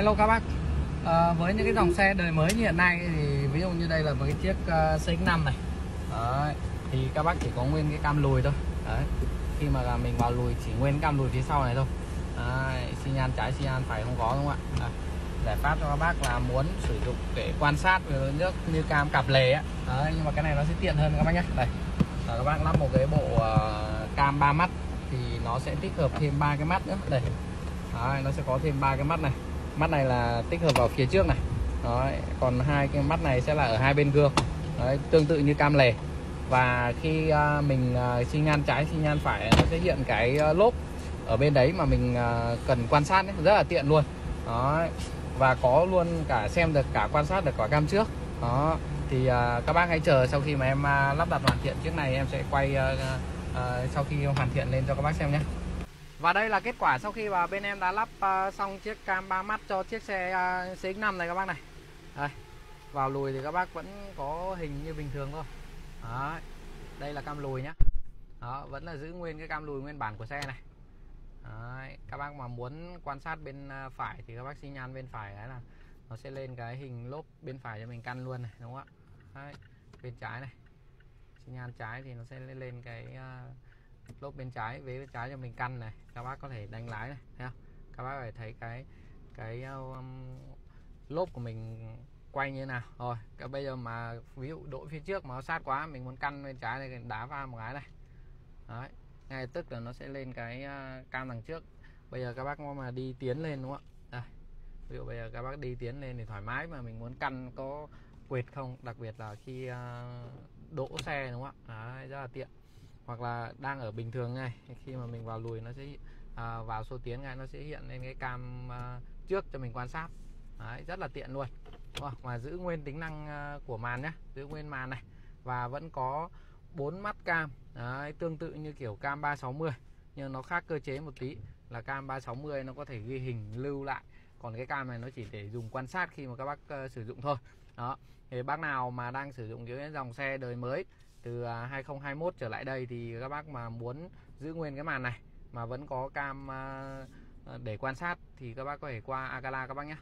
Hello các bác. À, Với những cái dòng xe đời mới như hiện nay thì ví dụ như đây là một cái chiếc ờ, uh, CX-5 này. Đấy, Thì các bác chỉ có nguyên cái cam lùi thôi. Đấy, Khi mà mình vào lùi chỉ nguyên cam lùi phía sau này thôi. Đấy, xi nhan trái xi nhan phải không có đúng không ạ? Đấy, Giải pháp cho các bác là muốn sử dụng để quan sát về nước như cam cặp lề á. Đấy, Nhưng mà cái này nó sẽ tiện hơn các bác nhé. Đây, Đấy, các bác lắp một cái bộ uh, cam 3 mắt thì nó sẽ tích hợp thêm ba cái mắt nữa. Đây Đấy, nó sẽ có thêm ba cái mắt này mắt này là tích hợp vào phía trước này. Đấy, còn hai cái mắt này sẽ là ở hai bên gương. Đấy, tương tự như cam lề. Và khi uh, mình uh, xi nhan trái xi nhan phải nó sẽ hiện cái uh, lốp ở bên đấy mà mình uh, cần quan sát ấy, rất là tiện luôn. Đấy. và có luôn cả xem được cả quan sát được quả cam trước. Đó thì uh, các bác hãy chờ sau khi mà em uh, lắp đặt hoàn thiện chiếc này em sẽ quay uh, uh, sau khi hoàn thiện lên cho các bác xem nhé và đây là kết quả sau khi mà bên em đã lắp uh, xong chiếc cam 3 mắt cho chiếc xe ờ, uh, CX-5 này các bác này đây, vào lùi thì các bác vẫn có hình như bình thường thôi Đó. đây là cam lùi nhá đó vẫn là giữ nguyên cái cam lùi nguyên bản của xe này Đấy. các bác mà muốn quan sát bên ờ, phải thì các bác xi nhan bên phải đấy là nó sẽ lên cái hình lốp bên phải cho mình căn luôn này đúng không ạ đấy. bên trái này xi nhan trái thì nó sẽ lên cái uh, lốp bên trái vế bên trái cho mình căn này. Các bác có thể đánh lái này thấy không? Các bác phải thấy cái cái um, lốp của mình quay như thế nào. Rồi cái bây giờ mà ví dụ đỗ phía trước mà nó sát quá mình muốn căn bên trái này đá vào một cái này. Đấy ngay tức là nó sẽ lên cái uh, cam đằng trước. Bây giờ các bác mà đi tiến lên đúng không ạ? Đây ví dụ bây giờ các bác đi tiến lên thì thoải mái mà mình muốn căn có quệt không? Đặc biệt là khi uh, đỗ xe đúng không ạ? Đấy, rất là tiện hoặc là đang ở bình thường ngay. Khi mà mình vào lùi nó sẽ à, vào số tiến ngay nó sẽ hiện lên cái cam à, trước cho mình quan sát. Đấy, rất là tiện luôn. Đúng mà giữ nguyên tính năng à, của màn nhé giữ nguyên màn này. Và vẫn có bốn mắt cam. Đấy, tương tự như kiểu cam 360 nhưng nó khác cơ chế một tí là cam 360 nó có thể ghi hình lưu lại. Còn cái cam này nó chỉ để dùng quan sát khi mà các bác uh, sử dụng thôi. Đó thì bác nào mà đang sử dụng cái dòng xe đời mới từ à, 2021 trở lại đây thì các bác mà muốn giữ nguyên cái màn này mà vẫn có cam à, để quan sát thì các bác có thể qua Agala các bác nhé.